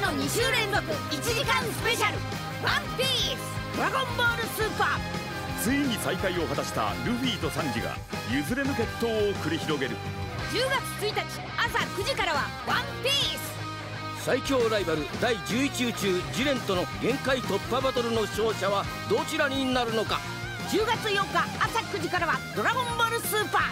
の2週連続1時間スペシャル「ワンピース。ドラゴンボールスーパー」ついに再会を果たしたルフィとサンジが譲れぬ決闘を繰り広げる。10月1日朝9時からは「ワンピース。最強ライバル第11宇宙ジレンとの限界突破バトルの勝者はどちらになるのか。10月4日朝9時からは「ドラゴンボールスーパー」